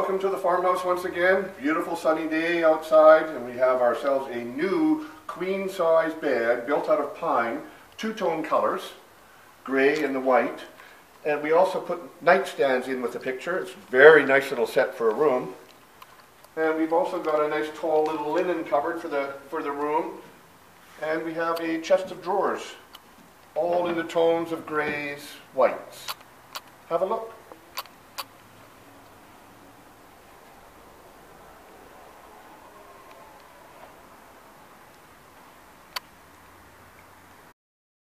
Welcome to the farmhouse once again. Beautiful sunny day outside, and we have ourselves a new queen size bed built out of pine, two tone colors, gray and the white. And we also put nightstands in with the picture. It's a very nice little set for a room. And we've also got a nice tall little linen cupboard for the, for the room. And we have a chest of drawers, all in the tones of grays, whites. Have a look.